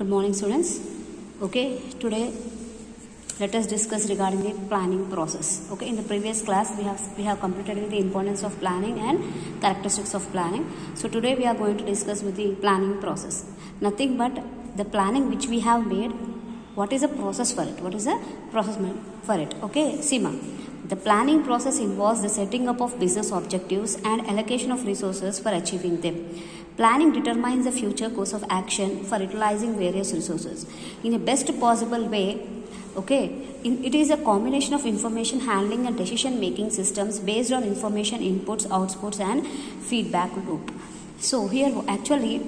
Good morning, students. Okay, today let us discuss regarding the planning process. Okay, in the previous class we have we have completed with the importance of planning and characteristics of planning. So today we are going to discuss with the planning process. Nothing but the planning which we have made. What is the process for it? What is the process for it? Okay, Sima. The planning process involves the setting up of business objectives and allocation of resources for achieving them. Planning determines the future course of action for utilizing various resources in the best possible way. Okay, in, it is a combination of information handling and decision making systems based on information inputs, outputs, and feedback loop. So, here actually,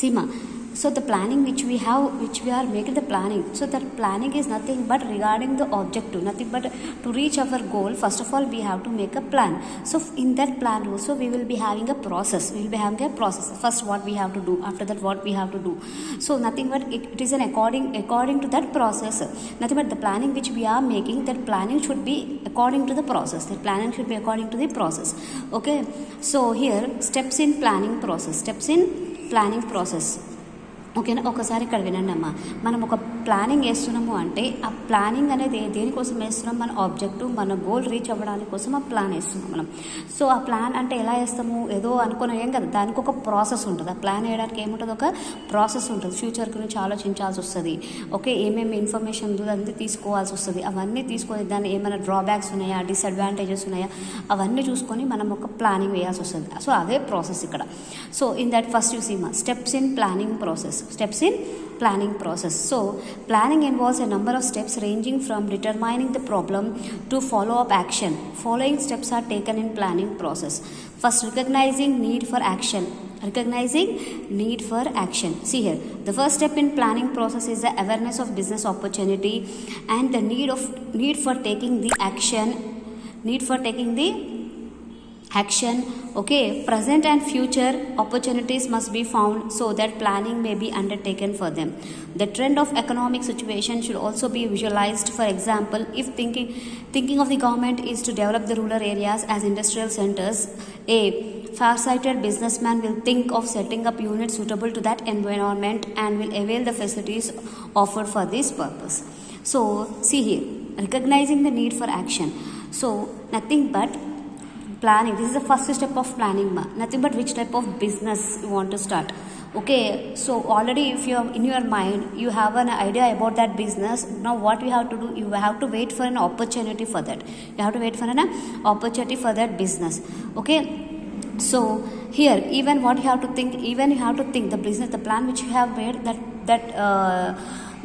Sima, so the planning which we have which we are making the planning. So that planning is nothing but regarding the objective nothing but to reach our goal first of all we have to make a plan. So in that plan also we will be having a process. We will be having a process. First what we have to do. After that what we have to do. So nothing but it, it is an according according to that process. Nothing but the planning which we are making that planning should be according to the process. The planning should be according to the process. Okay? So here steps in planning process. Steps in planning process ఓకేనా? ఒకసారి ఇక్కడ వినండి అమ్మా మనం ఒక planning వేస్తున్నాము అంటే ఆ ప్లానింగ్ అనేది దేనికోసం వేస్తున్నాం? మన ఆబ్జెక్టివ్ మన గోల్ రీచ్ అవ్వడానికి కోసం ఆ ప్లాన్ వేస్తున్నాం మనం. సో ఆ ప్లాన్ అంటే ఎలా వేస్తాము? ఏదో అనుకున్న ఏం కదా. దానికి ఒక ప్రాసెస్ ఉంటుంది. ఆ ప్లాన్ వేయడానికి ఏముంటుంది? ఒక ప్రాసెస్ ఉంటుంది. ఫ్యూచర్ గురించి ఆలోచించాల్సి వస్తుంది. ఓకే ఏమేమి ఇన్ఫర్మేషన్ ఉందో? అన్నీ తీసుకోవాల్సి వస్తుంది. అవన్నీ తీసుకొని దాన్ని ఏమైనా డ్రాబ్యాక్స్ ఉన్నాయా? డిసడ్వాంటేజెస్ ఉన్నాయా? అవన్నీ చూసుకొని మనం ఒక ప్లానింగ్ వేయాల్సి వస్తుంది. సో అదే ప్రాసెస్ ఇక్కడ. So in that first you Seema steps in planning process steps in planning process. So planning involves a number of steps ranging from determining the problem to follow up action. Following steps are taken in planning process. First recognizing need for action. Recognizing need for action. See here the first step in planning process is the awareness of business opportunity and the need of need for taking the action need for taking the action okay present and future opportunities must be found so that planning may be undertaken for them. The trend of economic situation should also be visualized. For example if thinking thinking of the government is to develop the rural areas as industrial centers a far-sighted businessman will think of setting up units suitable to that environment and will avail the facilities offered for this purpose. So see here recognizing the need for action. So nothing but planning. This is the first step of planning ma. nothing but which type of business you want to start. Okay so already if you are in your mind you have an idea about that business now what you have to do you have to wait for an opportunity for that. You have to wait for an opportunity for that business. Okay so here even what you have to think even you have to think the business the plan which you have made that that uh,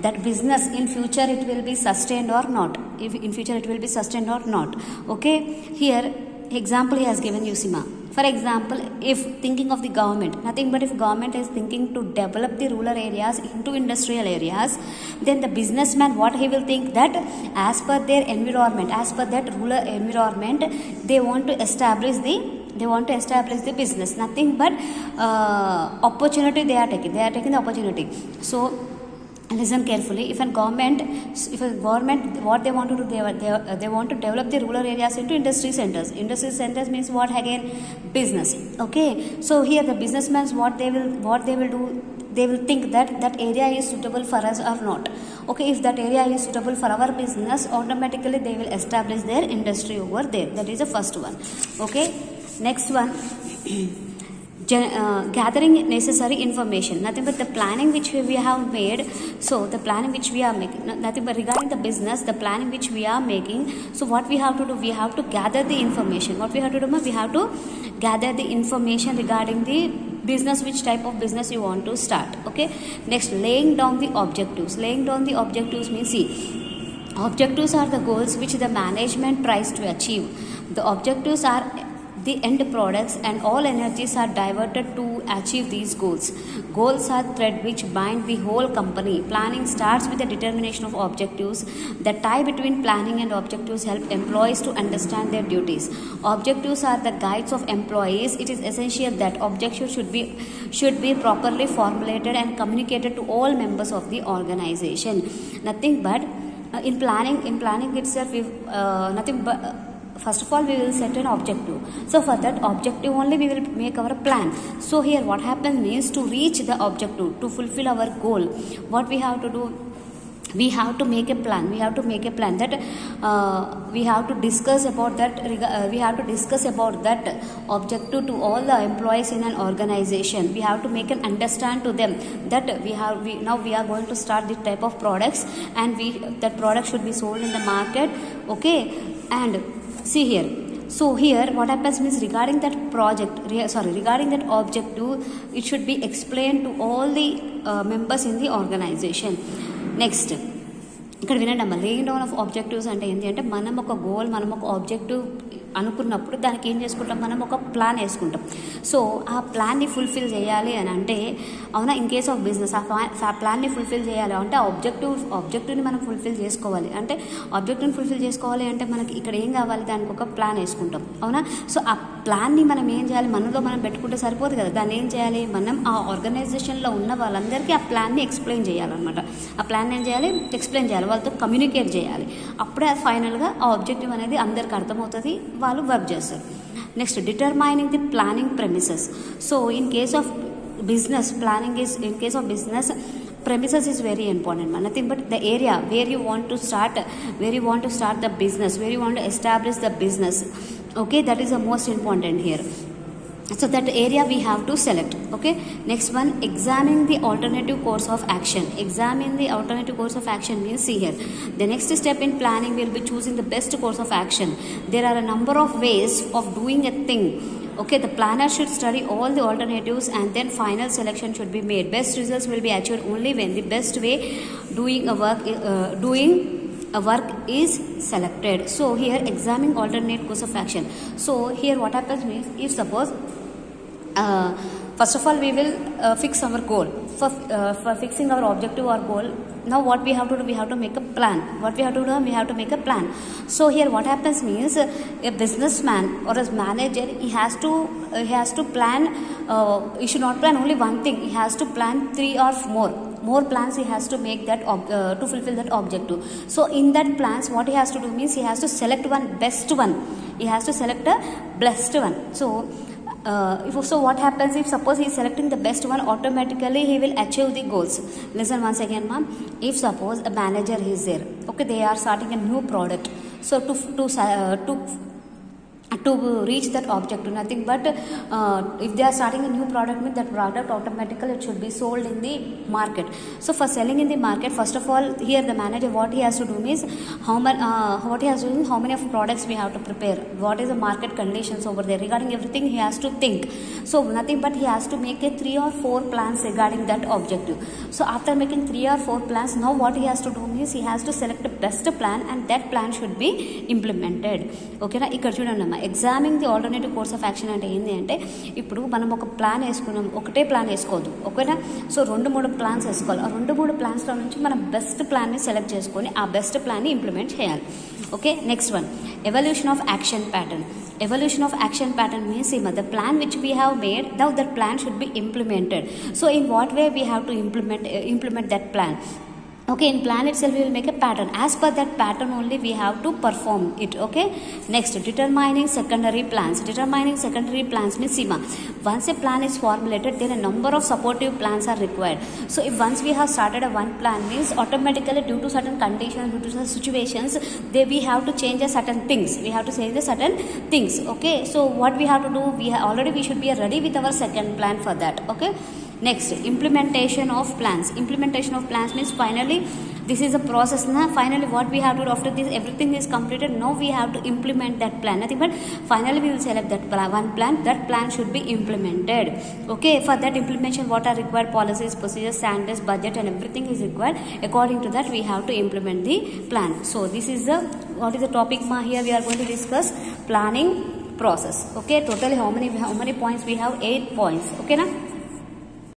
that business in future it will be sustained or not. If in future it will be sustained or not. Okay here example he has given you sima. For example if thinking of the government nothing but if government is thinking to develop the rural areas into industrial areas then the businessman what he will think? That as per their environment as per that rural environment they want to establish the they want to establish the business. Nothing but uh, opportunity they are taking. They are taking the opportunity. So listen carefully. If a government if a government what they want to do they, they, they want to develop the rural areas into industry centers. Industry centers means what again? Business. Okay? So here the businessmen what they will what they will do they will think that that area is suitable for us or not. Okay? If that area is suitable for our business automatically they will establish their industry over there. That is the first one. Okay? Next one uh, gathering necessary information. Nothing but the planning which we have made. So the planning which we are making nothing but regarding the business the planning which we are making. So what we have to do we have to gather the information. What we have to do we have to gather the information regarding the business which type of business you want to start okay? Next laying down the objectives. Laying down the objectives means see objectives are the goals which the management tries to achieve. The objectives are the end products and all energies are diverted to achieve these goals. Goals are thread which bind the whole company. Planning starts with the determination of objectives. The tie between planning and objectives help employees to understand their duties. Objectives are the guides of employees. It is essential that objectives should be should be properly formulated and communicated to all members of the organization. Nothing but uh, in planning in planning itself, if, uh, nothing but first of all we will set an objective. So for that objective only we will make our plan. So here what happens means to reach the objective to fulfill our goal what we have to do we have to make a plan. We have to make a plan that uh, we have to discuss about that uh, we have to discuss about that objective to all the employees in an organization. We have to make an understand to them that we have we now we are going to start this type of products and we that product should be sold in the market okay? And see here so here what happens means regarding that project re- sorry regarding that objective it should be explained to all the uh, members in the organization next ఇక్కడ వినండి అమ్మ laying down of objectives అంటే ఏంటి అంటే మనం ఒక goal మనం ఒక ఆబ్జెక్టివ్ అనుకున్నప్పుడు దానికి ఏం చేసుకుంటాం? మనం ఒక ప్లాన్ వేసుకుంటాం. సో ఆ ప్లాన్ని ఫుల్ఫిల్ చేయాలి అని అంటే అవునా ఇన్ కేస్ ఆఫ్ బిజినెస్ ఆ ప్లాన్ని ఫుల్ఫిల్ చేయాలి అంటే ఆ ఆబ్జెక్టివ్ ఆబ్జెక్టివ్ని మనం ఫుల్ఫిల్ చేసుకోవాలి. అంటే ఆబ్జెక్టివ్ని ఫుల్ఫిల్ చేసుకోవాలి అంటే మనకి ఇక్కడ ఏం కావాలి? దానికి ఒక ప్లాన్ వేసుకుంటాం. అవునా? సో ఆ ప్లాన్ని మనం ఏం చేయాలి? మనలో మనం పెట్టుకుంటే సరిపోదు కదా. దాన్ని ఏం చేయాలి? మనం ఆ ఆర్గనైజేషన్లో ఉన్న వాళ్ళందరికీ ఆ ప్లాన్ని ఎక్స్ప్లెయిన్ చేయాలన్నమాట. ఆ ప్లాన్ ఏం చేయాలి? ఎక్స్ప్లెయిన్ చేయాలి. వాళ్ళతో కమ్యూనికేట్ చేయాలి. అప్పుడే ఫైనల్గా ఆ ఆబ్జెక్టివ్ అనేది అందరికి అర్థమవుతుంది. వాళ్ళు వర్క్ చేస్తారు. Next determining the planning premises so in case of business planning is in case of business premises is very important మన nothing but the area where you want to start where you want to start the business where you want establish the business okay that is the most important here so that area we have to select okay? Next one examine the alternative course of action. Examine the alternative course of action means see here. The next step in planning will be choosing the best course of action. There are a number of ways of doing a thing okay? The planner should study all the alternatives and then final selection should be made. Best results will be achieved only when the best way doing a work uh, doing a work is selected. So here examining alternate course of action. So here what happens means if suppose uh, first of all we will uh, fix our goal. For, uh, for fixing our objective or goal now what we have to do we have to make a plan. What we have to do we have to make a plan. So here what happens means a businessman or a manager he has to he has to plan uh, he should not plan only one thing. He has to plan three or more more plans he has to make that ob- uh, to fulfill that objective so in that plans what he has to do means he has to select one best one. He has to select a blessed one. So uh, if, so what happens if suppose he is selecting the best one automatically he will achieve the goals. Listen once again ma'am. If suppose a manager is there okay they are starting a new product. So to to uh, to to reach that object objective nothing. But uh, if they are starting a new product means that product automatically it should be sold in the market. So for selling in the market first of all here the manager what he has to do is how many uh, what he has to do how many of products we have to prepare. What is the market conditions over there? Regarding everything he has to think. So nothing but he has to make a three or four plans regarding that objective. So after making three or four plans now what he has to do is he has to select best plan and that plan should be implemented ఓకేనా ఇక్కడ చూడండి అమ్మా. Examining the alternative course of action అంటే ఏంటి అంటే ఇప్పుడు మనం ఒక ప్లాన్ వేసుకున్నాం ఒకటే ప్లాన్ వేసుకోవద్దు. ఓకేనా సో రెండు మూడు ప్లాన్స్ వేసుకోవాలి. ఆ రెండు మూడు ప్లాన్స్లో నుంచి మనం బెస్ట్ ప్లాన్ని సెలెక్ట్ చేసుకొని ఆ బెస్ట్ ప్లాన్ని ఇంప్లిమెంట్ చేయాలి. Okay next one evolution of action pattern evolution of action pattern means ఈ the plan which we have made now that plan should be implemented so in what way we have to implement implement that plan okay in plan itself we will make a pattern. As per that pattern only we have to perform it okay? Next determining secondary plans. Determining secondary plans means sima once a plan is formulated then a number of supportive plans are required. So if once we have started a one plan means automatically due to certain conditions due to certain situations they we have to change a certain things. We have to change the certain things okay? So what we have to do we already we should be ready with our second plan for that okay next implementation of plans. Implementation of plans means finally this is a process now finally what we have to do after this everything is completed now we have to implement that plan. Nothing but finally we will select that plan, one plan that plan should be implemented. Okay for that implementation what are required policies procedures standards budget and everything is required. According to that we have to implement the plan. So this is the what is the topic ma here we are going to discuss? Planning process. Okay totally how many how many points? We have eight points. Okay na